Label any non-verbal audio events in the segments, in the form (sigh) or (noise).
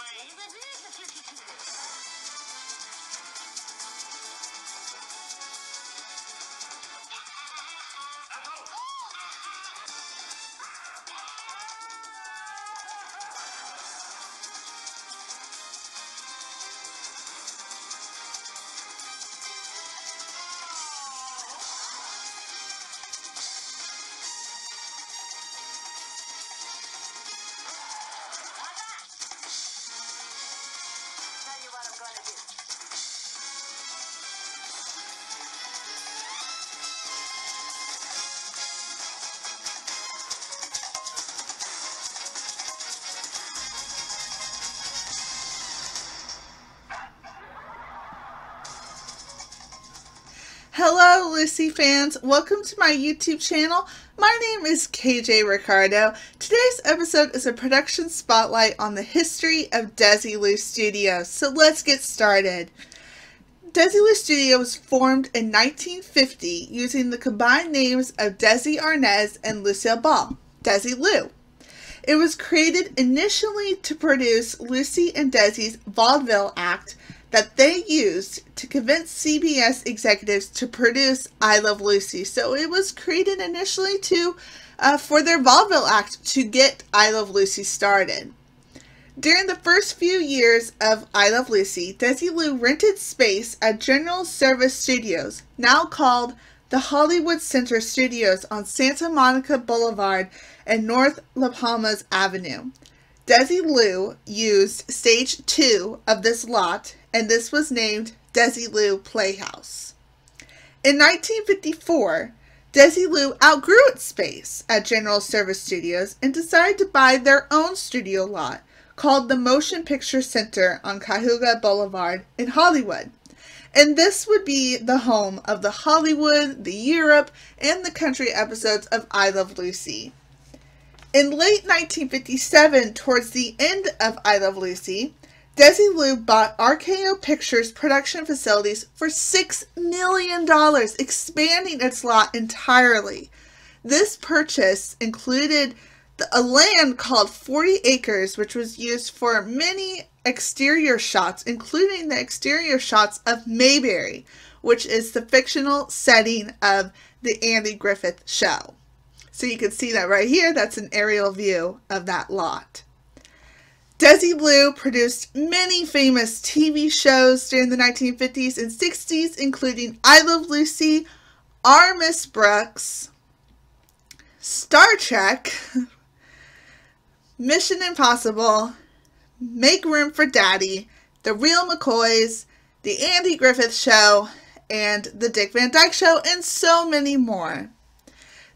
Going. (laughs) Hello, Lucy fans. Welcome to my YouTube channel. My name is KJ Ricardo. Today's episode is a production spotlight on the history of Desilu Studios. So let's get started. Desilu Studio was formed in 1950 using the combined names of Desi Arnaz and Lucille Ball, Desi Desilu. It was created initially to produce Lucy and Desi's vaudeville act that they used to convince CBS executives to produce I Love Lucy. So it was created initially to uh, for their vaudeville act to get I Love Lucy started. During the first few years of I Love Lucy, Desi Desilu rented space at General Service Studios, now called the Hollywood Center Studios on Santa Monica Boulevard and North Las Palmas Avenue. Desilu used stage two of this lot, and this was named Desilu Playhouse. In 1954, Desilu outgrew its space at General Service Studios and decided to buy their own studio lot called the Motion Picture Center on Cahuenga Boulevard in Hollywood. And this would be the home of the Hollywood, the Europe, and the country episodes of I Love Lucy. In late 1957, towards the end of I Love Lucy, Desi Desilu bought RKO Pictures production facilities for $6 million, expanding its lot entirely. This purchase included a land called 40 acres, which was used for many exterior shots, including the exterior shots of Mayberry, which is the fictional setting of the Andy Griffith show. So you can see that right here. That's an aerial view of that lot. Desilu produced many famous TV shows during the 1950s and 60s, including I Love Lucy, Our Miss Brooks, Star Trek, Mission Impossible, Make Room for Daddy, The Real McCoys, The Andy Griffith Show, and The Dick Van Dyke Show, and so many more.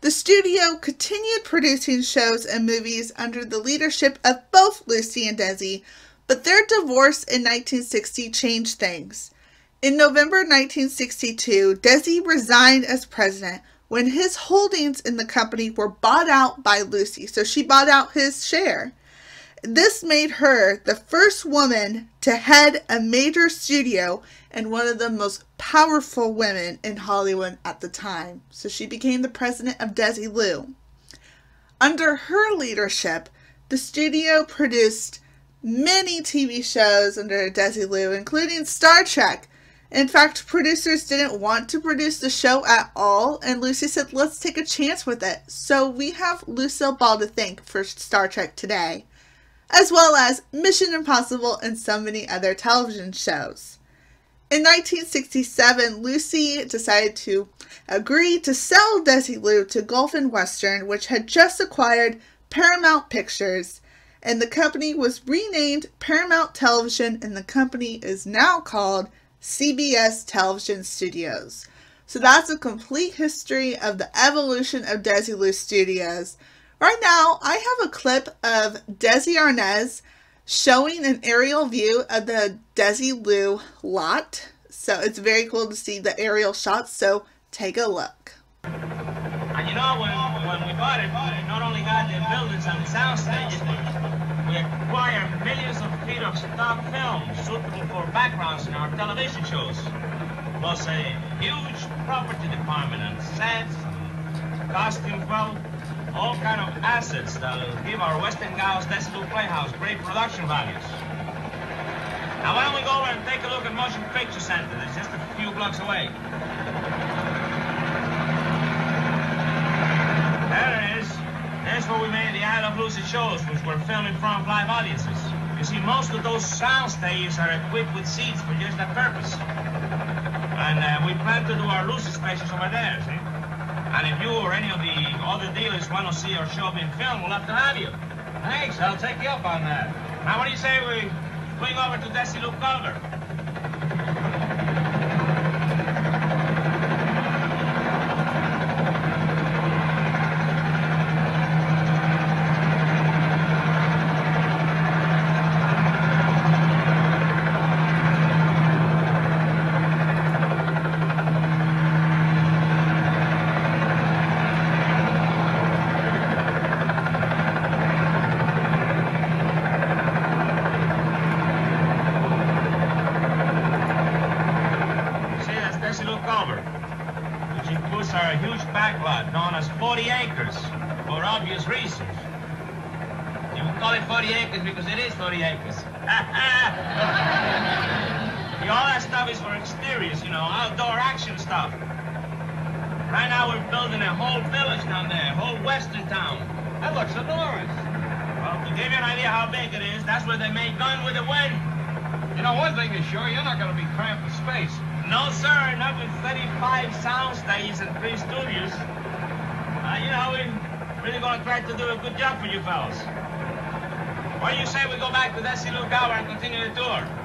The studio continued producing shows and movies under the leadership of both Lucy and Desi, but their divorce in 1960 changed things. In November 1962, Desi resigned as president when his holdings in the company were bought out by Lucy, so she bought out his share. This made her the first woman to head a major studio and one of the most powerful women in Hollywood at the time. So she became the president of Desilu. Under her leadership, the studio produced many TV shows under Desilu, including Star Trek. In fact, producers didn't want to produce the show at all, and Lucy said, let's take a chance with it. So we have Lucille Ball to thank for Star Trek today as well as Mission Impossible and so many other television shows. In 1967, Lucy decided to agree to sell Desilu to Gulf and Western, which had just acquired Paramount Pictures, and the company was renamed Paramount Television, and the company is now called CBS Television Studios. So that's a complete history of the evolution of Desilu Studios. Right now, I have a clip of Desi Arnaz showing an aerial view of the Desi Desilu lot. So it's very cool to see the aerial shots. So take a look. And you know, when, when we bought it, we not only got the buildings and the sound stages, we acquired millions of feet of stock film suitable for backgrounds in our television shows. Plus a huge property department and sets, costumes, well, all kind of assets that'll give our Westinghouse Desilu Playhouse great production values. Now, why don't we go over and take a look at Motion Picture Center? It's just a few blocks away. There it is. There's where we made the I Love Lucy shows, which were filmed in front of live audiences. You see, most of those sound stages are equipped with seats for just that purpose. And uh, we plan to do our Lucy specials over there, see? And if you or any of the other dealers want to see our show being filmed, we'll have to have you. Thanks, I'll take you up on that. Now, what do you say we swing over to Desilu Culver? See, that's Desilu Culver, which includes our huge backlot known as 40 acres, for obvious reasons. You would call it 40 acres because it is 40 acres. (laughs) All that stuff is for exteriors, you know, outdoor action stuff. Right now we're building a whole village down there, a whole western town. That looks enormous. Well, to give you an idea how big it is, that's where they make Gone with the Wind. You know, one thing is sure, you're not going to be cramped for space. No, sir, not with 35 sound stages and three studios. Uh, you know, we're really going to try to do a good job for you fellas. What do you say we go back to Desilu Gower and continue the tour?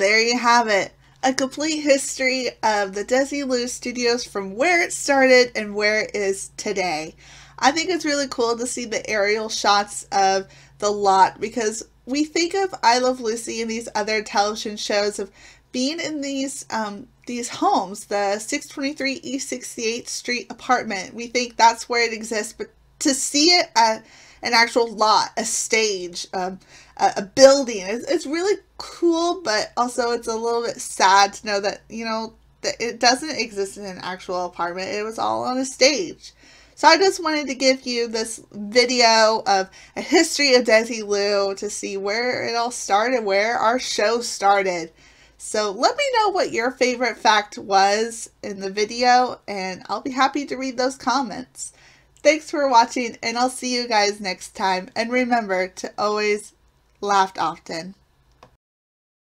There you have it. A complete history of the Desilu Studios from where it started and where it is today. I think it's really cool to see the aerial shots of the lot because we think of I Love Lucy and these other television shows of being in these um, these homes, the 623 East 68th Street apartment. We think that's where it exists, but to see it at an actual lot, a stage, um, a, a building, it's, it's really cool, but also it's a little bit sad to know that, you know, that it doesn't exist in an actual apartment. It was all on a stage. So I just wanted to give you this video of a history of Desilu to see where it all started, where our show started. So let me know what your favorite fact was in the video, and I'll be happy to read those comments. Thanks for watching, and I'll see you guys next time. And remember to always laugh often.